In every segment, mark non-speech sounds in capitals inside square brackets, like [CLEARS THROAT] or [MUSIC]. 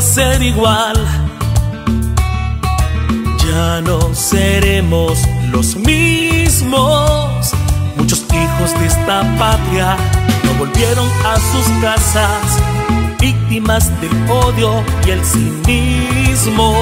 ser igual. Ya no seremos los mismos. Muchos hijos de esta patria no volvieron a sus casas, víctimas del odio y el cinismo.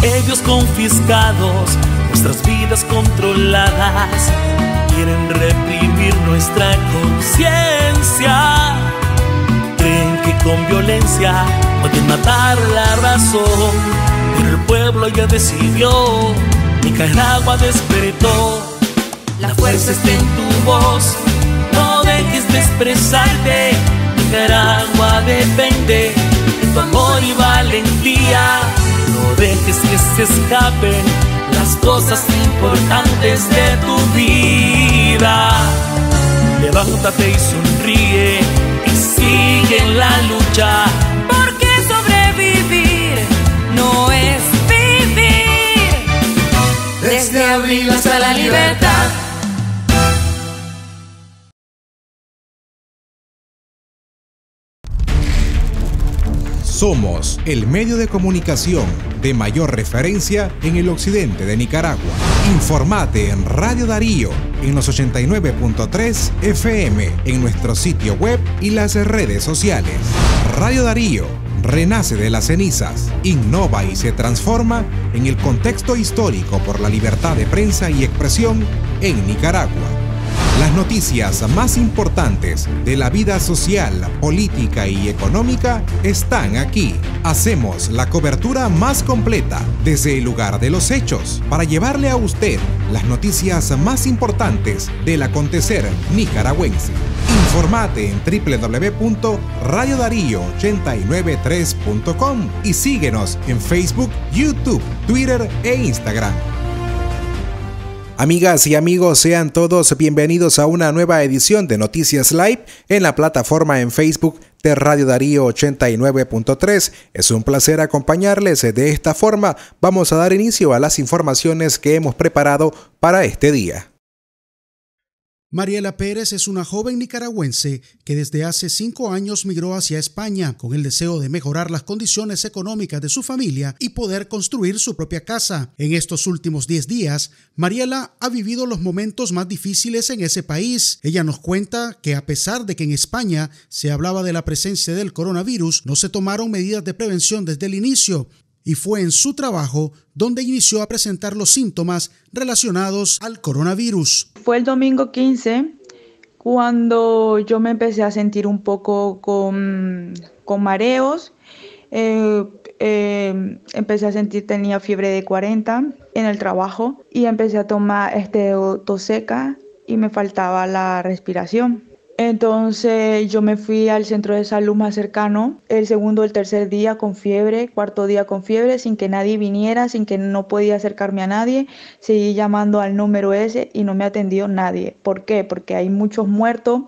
Medios confiscados, nuestras vidas controladas, quieren reprimir nuestra conciencia. Con violencia pueden matar la razón, pero el pueblo ya decidió, Nicaragua despertó. La fuerza está en tu voz, no dejes de expresarte. Nicaragua depende de tu amor y valentía. No dejes que se escapen las cosas importantes de tu vida. Levántate y sonríe la lucha. Porque sobrevivir no es vivir. Desde abril hasta la libertad. Somos el medio de comunicación de mayor referencia en el occidente de Nicaragua. Informate en Radio Darío en los 89.3 FM en nuestro sitio web y las redes sociales. Radio Darío renace de las cenizas, innova y se transforma en el contexto histórico por la libertad de prensa y expresión en Nicaragua. Las noticias más importantes de la vida social, política y económica están aquí. Hacemos la cobertura más completa desde el lugar de los hechos para llevarle a usted las noticias más importantes del acontecer nicaragüense. Informate en www.radiodarío893.com y síguenos en Facebook, YouTube, Twitter e Instagram. Amigas y amigos, sean todos bienvenidos a una nueva edición de Noticias Live en la plataforma en Facebook de Radio Darío 89.3. Es un placer acompañarles. De esta forma vamos a dar inicio a las informaciones que hemos preparado para este día. Mariela Pérez es una joven nicaragüense que desde hace cinco años migró hacia España con el deseo de mejorar las condiciones económicas de su familia y poder construir su propia casa. En estos últimos diez días, Mariela ha vivido los momentos más difíciles en ese país. Ella nos cuenta que a pesar de que en España se hablaba de la presencia del coronavirus, no se tomaron medidas de prevención desde el inicio y fue en su trabajo donde inició a presentar los síntomas relacionados al coronavirus. Fue el domingo 15 cuando yo me empecé a sentir un poco con, mareos. Eh, eh, empecé a sentir, tenía fiebre de 40 en el trabajo y empecé a tomar este, tos seca y me faltaba la respiración. Entonces yo me fui al centro de salud más cercano, el segundo, el tercer día con fiebre, cuarto día con fiebre, sin que nadie viniera, sin que no podía acercarme a nadie. Seguí llamando al número ese y no me atendió nadie. ¿Por qué? Porque hay muchos muertos.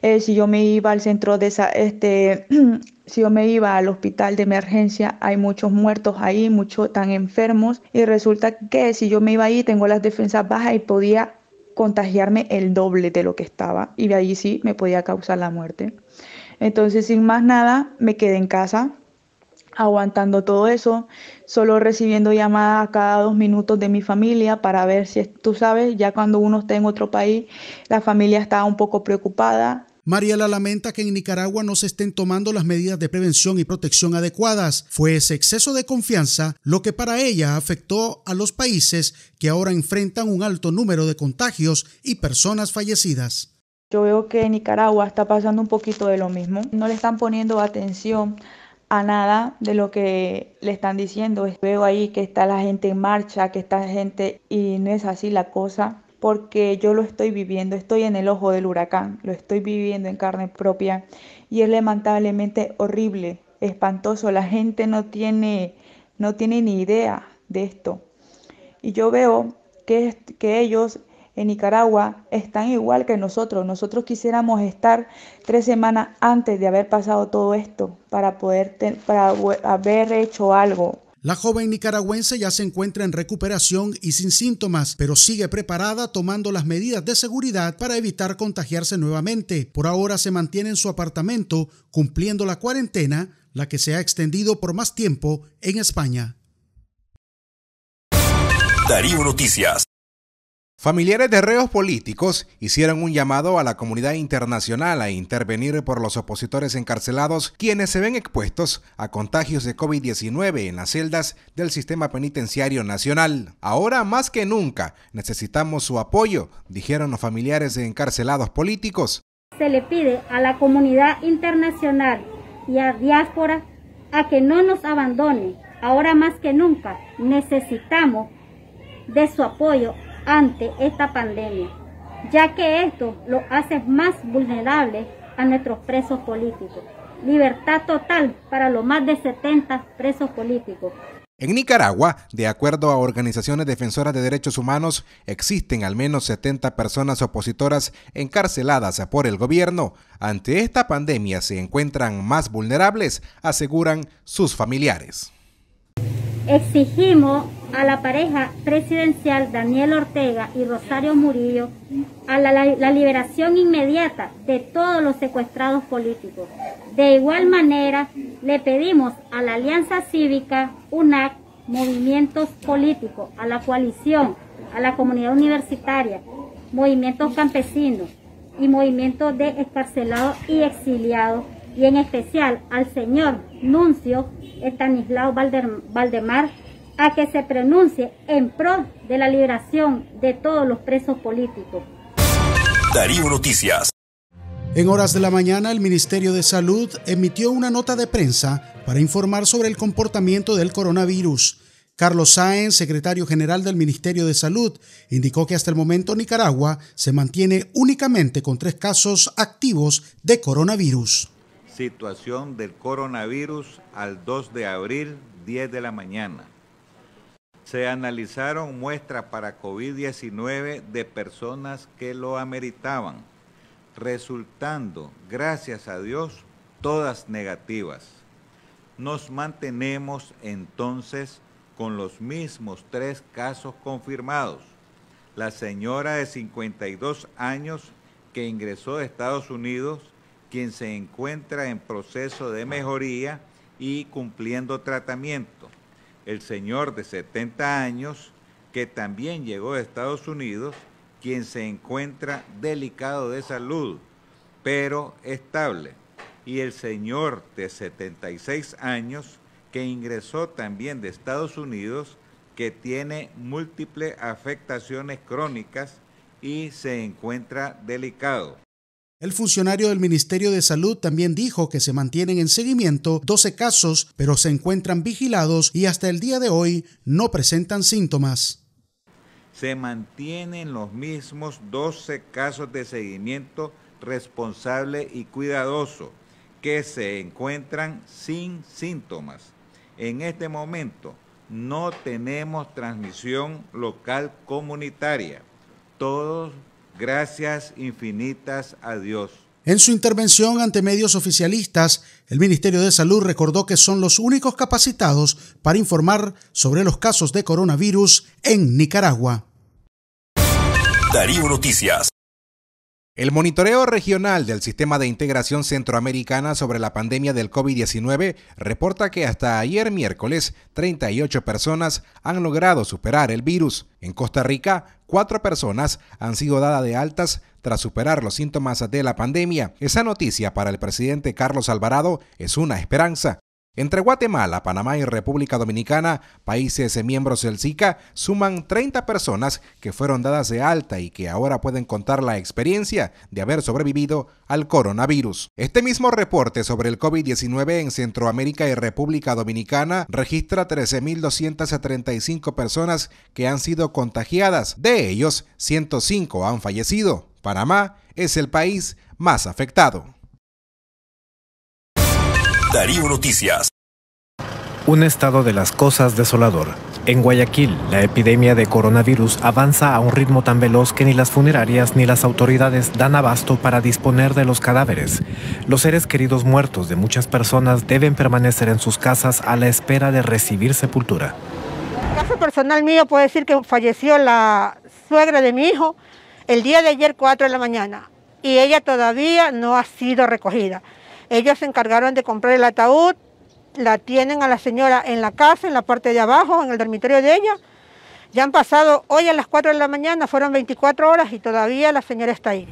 Eh, si yo me iba al centro de esa, este, [CLEARS THROAT] si yo me iba al hospital de emergencia, hay muchos muertos ahí, muchos tan enfermos. Y resulta que si yo me iba ahí, tengo las defensas bajas y podía contagiarme el doble de lo que estaba y de allí sí me podía causar la muerte. Entonces, sin más nada, me quedé en casa aguantando todo eso, solo recibiendo llamadas cada dos minutos de mi familia para ver si, tú sabes, ya cuando uno está en otro país, la familia está un poco preocupada, Mariela lamenta que en Nicaragua no se estén tomando las medidas de prevención y protección adecuadas. Fue ese exceso de confianza lo que para ella afectó a los países que ahora enfrentan un alto número de contagios y personas fallecidas. Yo veo que en Nicaragua está pasando un poquito de lo mismo. No le están poniendo atención a nada de lo que le están diciendo. Veo ahí que está la gente en marcha, que está gente y no es así la cosa porque yo lo estoy viviendo, estoy en el ojo del huracán, lo estoy viviendo en carne propia y es lamentablemente horrible, espantoso, la gente no tiene, no tiene ni idea de esto. Y yo veo que, que ellos en Nicaragua están igual que nosotros. Nosotros quisiéramos estar tres semanas antes de haber pasado todo esto para poder para haber hecho algo La joven nicaragüense ya se encuentra en recuperación y sin síntomas, pero sigue preparada tomando las medidas de seguridad para evitar contagiarse nuevamente. Por ahora se mantiene en su apartamento cumpliendo la cuarentena, la que se ha extendido por más tiempo en España. Darío Noticias. Familiares de reos políticos hicieron un llamado a la comunidad internacional a intervenir por los opositores encarcelados quienes se ven expuestos a contagios de COVID-19 en las celdas del sistema penitenciario nacional. Ahora más que nunca necesitamos su apoyo, dijeron los familiares de encarcelados políticos. Se le pide a la comunidad internacional y a diáspora a que no nos abandone. Ahora más que nunca necesitamos de su apoyo ante esta pandemia, ya que esto lo hace más vulnerable a nuestros presos políticos. Libertad total para los más de 70 presos políticos. En Nicaragua, de acuerdo a organizaciones defensoras de derechos humanos, existen al menos 70 personas opositoras encarceladas por el gobierno. Ante esta pandemia se encuentran más vulnerables, aseguran sus familiares. Exigimos a la pareja presidencial Daniel Ortega y Rosario Murillo a la, liberación inmediata de todos los secuestrados políticos. De igual manera, le pedimos a la Alianza Cívica, UNAC, movimientos políticos, a la coalición, a la comunidad universitaria, movimientos campesinos y movimientos de escarcelados y exiliados, y en especial al señor Nuncio Estanislao Valdemar a que se pronuncie en pro de la liberación de todos los presos políticos. Darío Noticias. En horas de la mañana, el Ministerio de Salud emitió una nota de prensa para informar sobre el comportamiento del coronavirus. Carlos Sáenz, secretario general del Ministerio de Salud, indicó que hasta el momento Nicaragua se mantiene únicamente con tres casos activos de coronavirus situación del coronavirus al 2 de abril, 10 de la mañana. Se analizaron muestras para COVID-19 de personas que lo ameritaban, resultando, gracias a Dios, todas negativas. Nos mantenemos entonces con los mismos tres casos confirmados. La señora de 52 años que ingresó de Estados Unidos quien se encuentra en proceso de mejoría y cumpliendo tratamiento. El señor de 70 años, que también llegó de Estados Unidos, quien se encuentra delicado de salud, pero estable. Y el señor de 76 años, que ingresó también de Estados Unidos, que tiene múltiples afectaciones crónicas y se encuentra delicado. El funcionario del Ministerio de Salud también dijo que se mantienen en seguimiento 12 casos, pero se encuentran vigilados y hasta el día de hoy no presentan síntomas. Se mantienen los mismos 12 casos de seguimiento responsable y cuidadoso que se encuentran sin síntomas. En este momento no tenemos transmisión local comunitaria. Todos Gracias infinitas a Dios. En su intervención ante medios oficialistas, el Ministerio de Salud recordó que son los únicos capacitados para informar sobre los casos de coronavirus en Nicaragua. Darío Noticias. El monitoreo regional del Sistema de Integración Centroamericana sobre la pandemia del COVID-19 reporta que hasta ayer miércoles 38 personas han logrado superar el virus. En Costa Rica, cuatro personas han sido dadas de altas tras superar los síntomas de la pandemia. Esa noticia para el presidente Carlos Alvarado es una esperanza. Entre Guatemala, Panamá y República Dominicana, países miembros del SICA, suman 30 personas que fueron dadas de alta y que ahora pueden contar la experiencia de haber sobrevivido al coronavirus. Este mismo reporte sobre el COVID-19 en Centroamérica y República Dominicana registra 13.235 personas que han sido contagiadas. De ellos, 105 han fallecido. Panamá es el país más afectado. Darío Noticias. Un estado de las cosas desolador En Guayaquil, la epidemia de coronavirus avanza a un ritmo tan veloz que ni las funerarias ni las autoridades dan abasto para disponer de los cadáveres. Los seres queridos muertos de muchas personas deben permanecer en sus casas a la espera de recibir sepultura. En caso personal mío puedo decir que falleció la suegra de mi hijo el día de ayer 4 de la mañana y ella todavía no ha sido recogida. Ellos se encargaron de comprar el ataúd, la tienen a la señora en la casa, en la parte de abajo, en el dormitorio de ella. Ya han pasado hoy a las 4 de la mañana, fueron 24 horas y todavía la señora está ahí.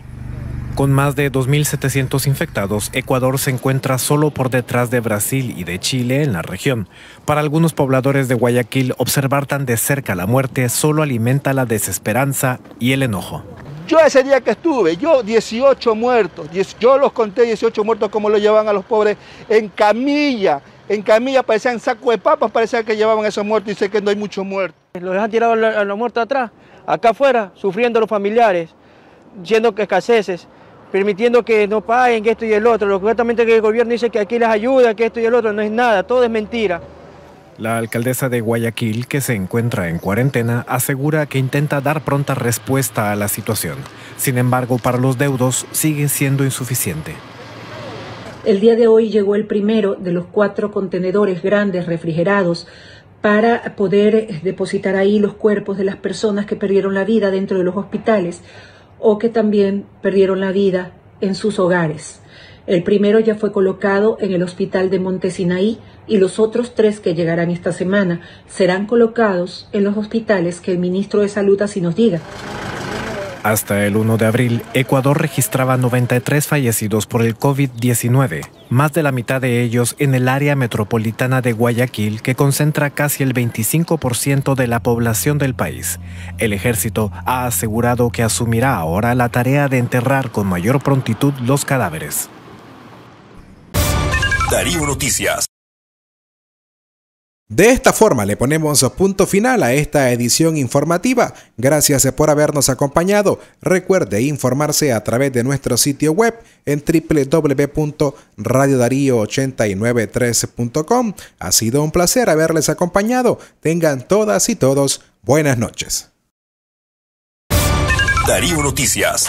Con más de 2.700 infectados, Ecuador se encuentra solo por detrás de Brasil y de Chile en la región. Para algunos pobladores de Guayaquil, observar tan de cerca la muerte solo alimenta la desesperanza y el enojo. Yo ese día que estuve, yo 18 muertos, yo los conté 18 muertos como lo llevaban a los pobres en camilla, en camilla parecían saco de papas, parecía que llevaban esos muertos y sé que no hay muchos muertos. Los han tirado a los muertos atrás, acá afuera, sufriendo los familiares, que escaseces, permitiendo que no paguen, que esto y el otro. Lo que el gobierno dice que aquí les ayuda, que esto y el otro, no es nada, todo es mentira. La alcaldesa de Guayaquil, que se encuentra en cuarentena, asegura que intenta dar pronta respuesta a la situación. Sin embargo, para los deudos sigue siendo insuficiente. El día de hoy llegó el primero de los cuatro contenedores grandes refrigerados para poder depositar ahí los cuerpos de las personas que perdieron la vida dentro de los hospitales o que también perdieron la vida en sus hogares. El primero ya fue colocado en el hospital de Montesinaí y los otros tres que llegarán esta semana serán colocados en los hospitales que el ministro de Salud así nos diga. Hasta el 1 de abril, Ecuador registraba 93 fallecidos por el COVID-19, más de la mitad de ellos en el área metropolitana de Guayaquil, que concentra casi el 25% de la población del país. El ejército ha asegurado que asumirá ahora la tarea de enterrar con mayor prontitud los cadáveres. Darío Noticias. De esta forma le ponemos punto final a esta edición informativa. Gracias por habernos acompañado. Recuerde informarse a través de nuestro sitio web en www.radiodarío893.com. Ha sido un placer haberles acompañado. Tengan todas y todos buenas noches. Darío Noticias.